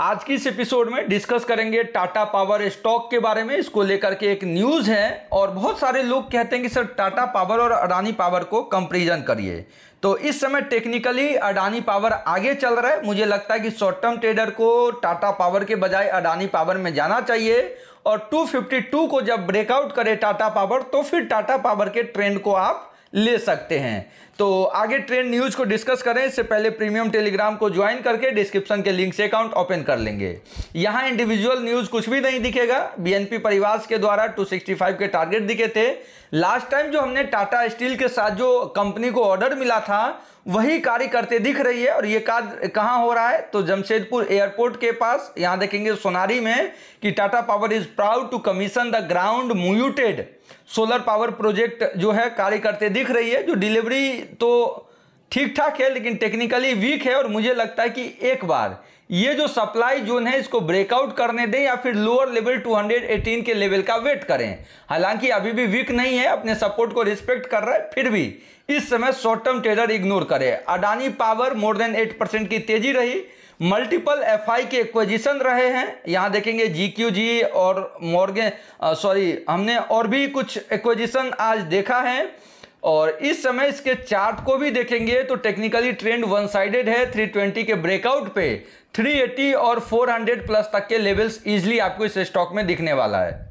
आज की इस एपिसोड में डिस्कस करेंगे टाटा पावर स्टॉक के बारे में। इसको लेकर के एक न्यूज़ है और बहुत सारे लोग कहते हैं कि सर, टाटा पावर और अडानी पावर को कंपेरिजन करिए। तो इस समय टेक्निकली अडानी पावर आगे चल रहा है। मुझे लगता है कि शॉर्ट टर्म ट्रेडर को टाटा पावर के बजाय अडानी पावर में जाना चाहिए और 252 को जब ब्रेकआउट करे टाटा पावर तो फिर टाटा पावर के ट्रेंड को आप ले सकते हैं। तो आगे ट्रेंड न्यूज़ को डिस्कस करें। इससे पहले प्रीमियम टेलीग्राम को ज्वाइन करके डिस्क्रिप्शन के लिंक से अकाउंट ओपन कर लेंगे। यहाँ इंडिविजुअल न्यूज़ कुछ भी नहीं दिखेगा। बीएनपी परिवार के द्वारा 265 के टारगेट दिखे थे। लास्ट टाइम जो हमने टाटा स्टील के साथ जो कंपनी को ऑर्डर मिला था, वही कार्य करते दिख रही है और ये कार्य कहाँ हो रहा है? तो जमशेदपुर एयरपोर्ट के पास। यहाँ देखेंगे सोनारी में कि Tata power is proud to commission the ground mounted solar power project जो है कार्य करते दिख रही है, जो डिलीवरी तो ठीक ठाक है, लेकिन टेक्निकली वीक है, और मुझे लगता है कि एक बार ये जो सप्लाई जोन है, इसको ब्रेकआउट करने दें या फिर लोअर लेवल 218 के लेवल का वेट करें। हालाँकि अभी भी वीक नहीं है, अपने सपोर्ट को रिस्पेक्ट कर रहा है, फिर भी इस समय शॉर्ट टर्म ट्रेडर इग्नोर करे। Adani power more than 8 percent की तेज़ी रही मल्टीपल एफआई के एक्विजिशन रहे हैं। यहाँ देखेंगे जी जी और मॉर्गे सॉरी हमने और भी कुछ एक्विजिशन आज देखा है। और इस समय इसके चार्ट को भी देखेंगे तो टेक्निकली ट्रेंड वन साइडेड है 320 के ब्रेकआउट पे 380 और 400 प्लस तक के लेवल्स इजीली आपको इस स्टॉक में दिखने वाला है।